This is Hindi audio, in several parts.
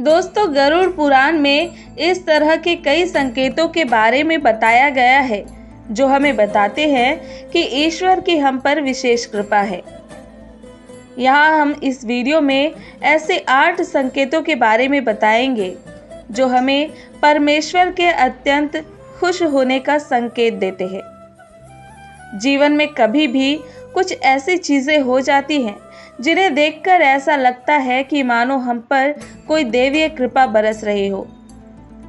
दोस्तों, गरुड़ पुराण में इस तरह के कई संकेतों के बारे में बताया गया है, जो हमें बताते हैं कि ईश्वर की हम पर विशेष कृपा है। यहाँ हम इस वीडियो में ऐसे आठ संकेतों के बारे में बताएँगे, जो हमें परमेश्वर के अत्यंत खुश होने का संकेत देते हैं। जीवन में कभी भी कुछ ऐसी चीज़ें हो जाती हैं, जिन्हें देखकर ऐसा लगता है कि मानो हम पर कोई देवीय कृपा बरस रही हो।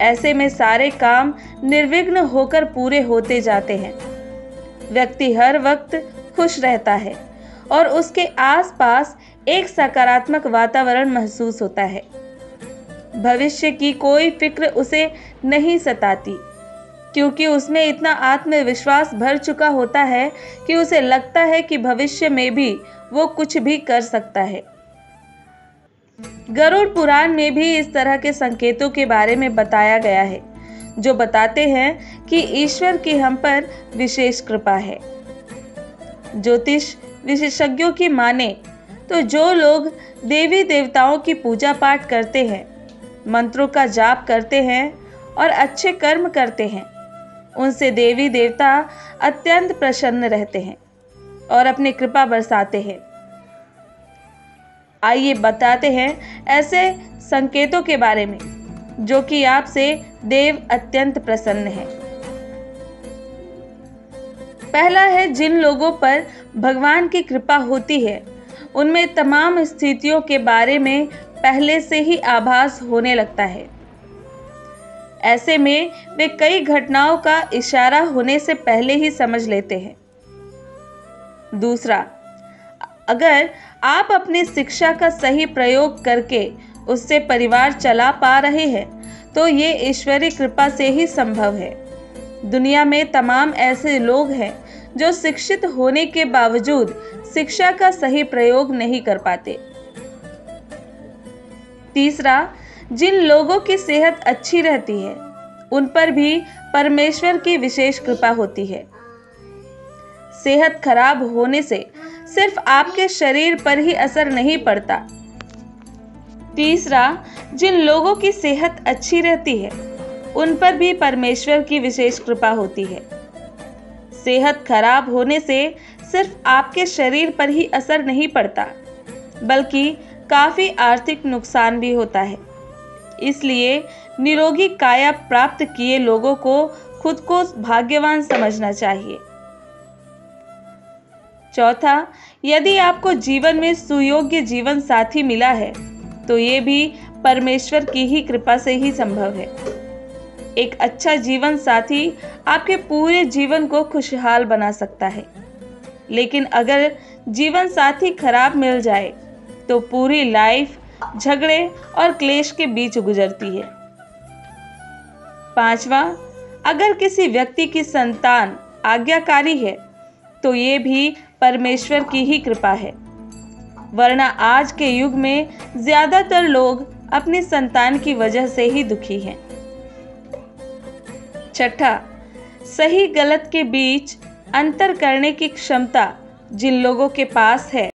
ऐसे में सारे काम निर्विघ्न होकर पूरे होते जाते हैं। व्यक्ति हर वक्त खुश रहता है और उसके आसपास एक सकारात्मक वातावरण महसूस होता है। भविष्य की कोई फ़िक्र उसे नहीं सताती। क्योंकि उसमें इतना आत्मविश्वास भर चुका होता है कि उसे लगता है कि भविष्य में भी वो कुछ भी कर सकता है। गरुड़ पुराण में भी इस तरह के संकेतों के बारे में बताया गया है, जो बताते हैं कि ईश्वर की हम पर विशेष कृपा है। ज्योतिष विशेषज्ञों की माने तो जो लोग देवी देवताओं की पूजा पाठ करते हैं, मंत्रों का जाप करते हैं और अच्छे कर्म करते हैं उनसे देवी देवता अत्यंत प्रसन्न रहते हैं और अपनी कृपा बरसाते हैं। आइए बताते हैं ऐसे संकेतों के बारे में, जो कि आपसे देव अत्यंत प्रसन्न है। पहला है, जिन लोगों पर भगवान की कृपा होती है, उनमें तमाम स्थितियों के बारे में पहले से ही आभास होने लगता है। ऐसे में वे कई घटनाओं का इशारा होने से पहले ही समझ लेते हैं। दूसरा, अगर आप अपनी शिक्षा का सही प्रयोग करके उससे परिवार चला पा रहे हैं तो ये ईश्वरीय कृपा से ही संभव है। दुनिया में तमाम ऐसे लोग हैं जो शिक्षित होने के बावजूद शिक्षा का सही प्रयोग नहीं कर पाते। तीसरा जिन लोगों की सेहत अच्छी रहती है, उन पर भी परमेश्वर की विशेष कृपा होती है। सेहत खराब होने से सिर्फ़ आपके शरीर पर ही असर नहीं पड़ता। तीसरा, जिन लोगों की सेहत अच्छी रहती है, उन पर भी परमेश्वर की विशेष कृपा होती है। सेहत खराब होने से सिर्फ़ आपके शरीर पर ही असर नहीं पड़ता, बल्कि काफ़ी आर्थिक नुकसान भी होता है। इसलिए निरोगी काया प्राप्त किए लोगों को खुद को भाग्यवान समझना चाहिए। चौथा, यदि आपको जीवन में सुयोग्य जीवन साथी मिला है तो ये भी परमेश्वर की ही कृपा से ही संभव है। एक अच्छा जीवन साथी आपके पूरे जीवन को खुशहाल बना सकता है। लेकिन अगर जीवन साथी खराब मिल जाए तो पूरी लाइफ झगड़े और क्लेश के बीच गुजरती है। पांचवा, अगर किसी व्यक्ति की संतान आज्ञाकारी है तो ये भी परमेश्वर की ही कृपा है। वरना आज के युग में ज़्यादातर लोग अपनी संतान की वजह से ही दुखी हैं। छठा, सही गलत के बीच अंतर करने की क्षमता जिन लोगों के पास है